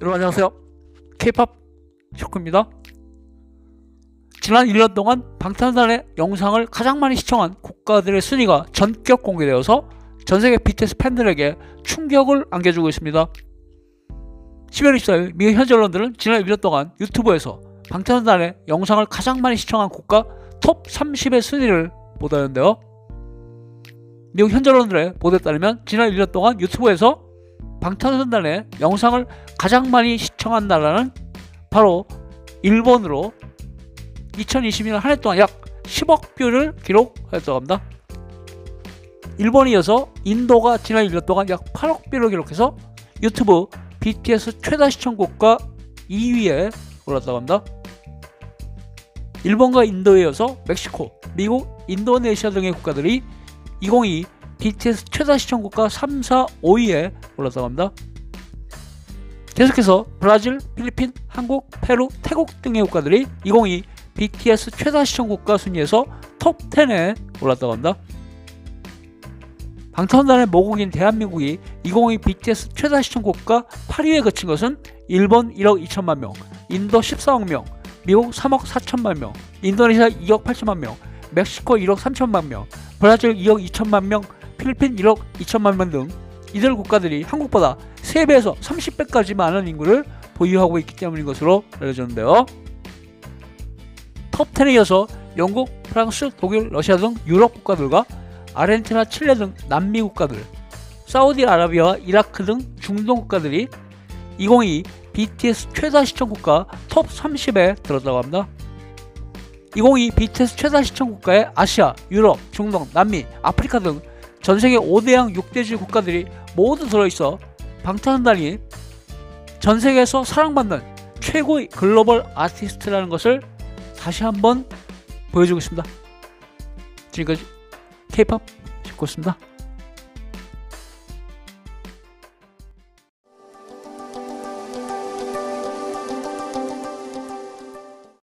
여러분 안녕하세요. K-팝 쇼크입니다. 지난 1년 동안 방탄소년단의 영상을 가장 많이 시청한 국가들의 순위가 전격 공개되어서 전 세계 BTS 팬들에게 충격을 안겨주고 있습니다. 10월 24일 미국 현지 언론들은 지난 1년 동안 유튜브에서 방탄소년단의 영상을 가장 많이 시청한 국가 톱 30의 순위를 보도했는데요. 미국 현지 언론들의 보도에 따르면 지난 1년 동안 유튜브에서 방탄소년단의 영상을 가장 많이 시청한 나라는 바로 일본으로 2022년 한 해 동안 약 10억 뷰를 기록하였다고 합니다. 일본에 이어서 인도가 지난 1년 동안 약 8억 뷰를 기록해서 유튜브 BTS 최다 시청국가 2위에 올랐다고 합니다. 일본과 인도에 이어서 멕시코, 미국, 인도네시아 등의 국가들이 2022 BTS 최다 시청국가 3, 4, 5위에 올랐다고 합니다. 계속해서 브라질, 필리핀, 한국, 페루, 태국 등의 국가들이 2022 BTS 최다 시청국가 순위에서 톱 10에 올랐다고 합니다. 방탄소년단의 모국인 대한민국이 2022 BTS 최다 시청국가 8위에 그친 것은 일본 1억 2천만 명, 인도 14억 명, 미국 3억 4천만 명, 인도네시아 2억 8천만 명, 멕시코 1억 3천만 명, 브라질 2억 2천만 명, 필리핀 1억 2천만 명 등 이들 국가들이 한국보다 3배에서 30배까지 많은 인구를 보유하고 있기 때문인 것으로 알려졌는데요. 톱10에 이어서 영국, 프랑스, 독일, 러시아 등 유럽 국가들과 아르헨티나, 칠레 등 남미 국가들, 사우디아라비아와 이라크 등 중동 국가들이 2022 BTS 최다 시청 국가 톱 30에 들었다고 합니다. 2022 BTS 최다 시청 국가에 아시아, 유럽, 중동, 남미, 아프리카 등 전 세계 5대양 6대주의 국가들이 모두 들어있어 방탄소년단이 전 세계에서 사랑받는 최고의 글로벌 아티스트라는 것을 다시 한번 보여주고 있습니다. 지금까지 짚고 있습니다.